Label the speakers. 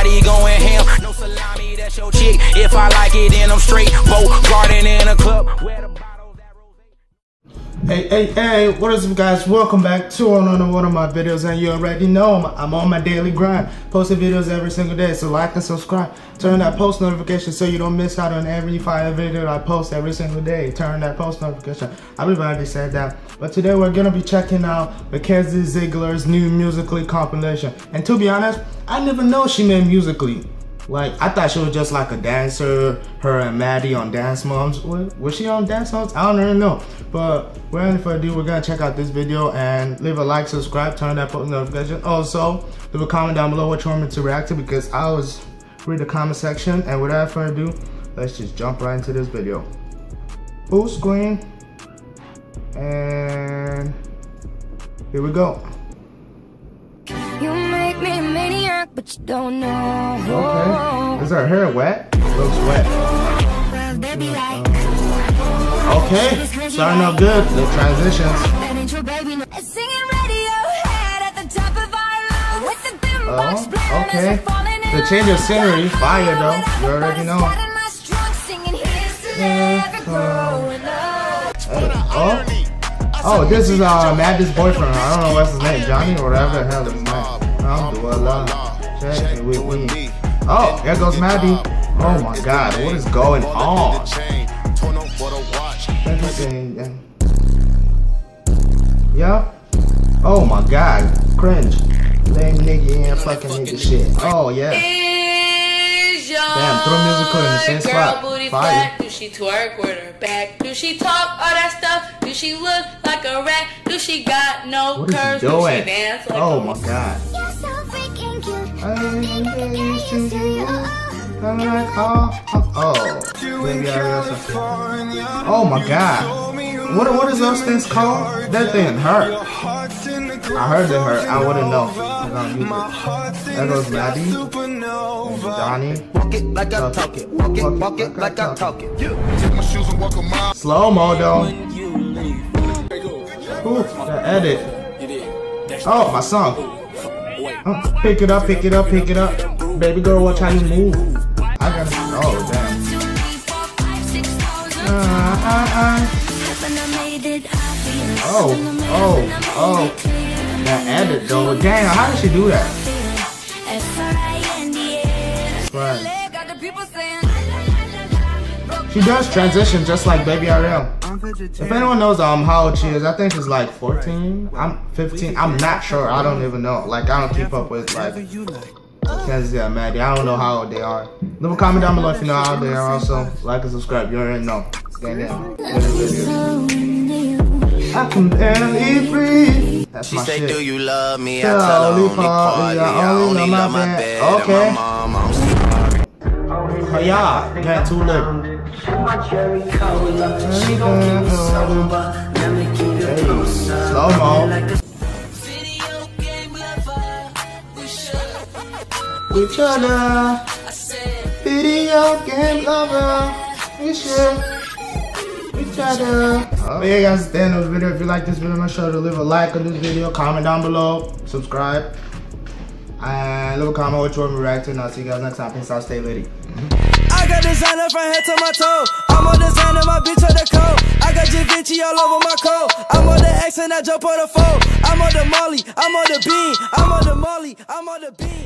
Speaker 1: Everybody going ham. No salami, that's your chick. If I like it, then I'm straight. Boat garden in a club.
Speaker 2: Hey, hey, hey, what is up guys? Welcome back to another one of my videos and you already know I'm, on my daily grind. Posting videos every single day, so like and subscribe. Turn that post notification so you don't miss out on every fire video I post every single day. Turn that post notification. Already said that. But today we're gonna be checking out Mackenzie Ziegler's new Musically compilation. And to be honest, I never know she made Musically. Like I thought she was just like a dancer, her and Maddie on Dance Moms. Was, she on Dance Moms? I don't really know. But without further ado, we're gonna check out this video and leave a like, subscribe, turn that post notification. Also, leave a comment down below what you want me to react to because I was read the comment section. And without further ado, let's just jump right into this video. Full screen. And here we go.
Speaker 3: A maniac, but you don't know.
Speaker 2: Okay. Is her hair wet? Looks wet.
Speaker 3: Well, baby, like,
Speaker 2: Okay. Starting off good. The transitions.
Speaker 3: that ain't your baby. no. Singing Radiohead at the top of our lungs. With the boombox
Speaker 2: Oh, okay.
Speaker 3: we're falling in
Speaker 2: The change of scenery, fire though. You already know.
Speaker 3: Starting my strong singing, here's to
Speaker 2: Yeah,
Speaker 3: never growing up.
Speaker 2: Oh. Oh, this is uh Maddie's boyfriend. I don't know what's his name, Johnny or whatever the hell his name. I'm doing. Check with me. Oh, there goes Maddie. Oh my God, what is going on? Everything. Yeah. Oh my God, cringe. Lame nigga and fucking nigga shit. Oh yeah.
Speaker 4: Is
Speaker 2: Damn, throw musical in the same
Speaker 4: girl
Speaker 2: spot.
Speaker 4: booty
Speaker 2: Fire.
Speaker 4: flat? Do she twerk with her back? Do she talk all that stuff? Do she look like a rat? Do she got no
Speaker 2: What is
Speaker 4: curves?
Speaker 2: he
Speaker 4: Do
Speaker 2: doing?
Speaker 4: she dance like
Speaker 2: Oh
Speaker 4: a
Speaker 2: my God. I
Speaker 3: Baby,
Speaker 2: am
Speaker 3: used to you.
Speaker 2: I'm like, oh, oh, oh. Maybe I read. Oh my god. What, what is those things called? That thing hurt. I heard it hurt. I wouldn't know. I'm gonna use it. Goes Maddie. And Johnny.
Speaker 5: Walk it like I
Speaker 2: Talk
Speaker 5: talk
Speaker 2: it.
Speaker 5: it. Walk it,
Speaker 2: Walk it
Speaker 5: walk it like I talk it.
Speaker 6: Take my shoes and walk a mile.
Speaker 2: Slow mo though. Ooh, oh, the edit. Oh, my song. Uh, pick it up, pick it up, pick it up. Baby girl, watch how you move. I gotta. Oh, damn.
Speaker 3: Two, three, four, five, six, thousand.
Speaker 2: Uh, uh, uh.
Speaker 3: Hoping I made it.
Speaker 2: Oh, oh, oh. That edit though. Damn, how did she do that? Right. She does transition just like Baby Ariel. If anyone knows um how old she is, I think she's like 14. I'm 15. I'm not sure. I don't even know. Like I don't keep up with like Kansas yeah, Maddie. I don't know how old they are. Leave a comment down below if you know how old they are. Also, like and subscribe. You already know. Stand down. I can barely breathe. That's
Speaker 5: She say,
Speaker 2: shit.
Speaker 5: Do you love me? I tell her
Speaker 2: only
Speaker 5: only
Speaker 2: part-
Speaker 5: I
Speaker 2: only
Speaker 5: only
Speaker 2: love my bed. Okay. Yeah, got too late. Hey, slow mo. Each other, video game lover, we should each other. Oh yeah, guys, that's the end of the video. If you like this video, make sure to leave a like on this video, comment down below, subscribe, and leave a comment what you want me to react to. And I'll see you guys next time. Peace out, stay litty.
Speaker 7: I got designer from head to my toe. I'm on designer, my bitch on the coat. I got all over my coat. I'm on the X and I jump on the phone. I'm on the Molly, I'm on the beam. I'm on the Molly, I'm on the beam.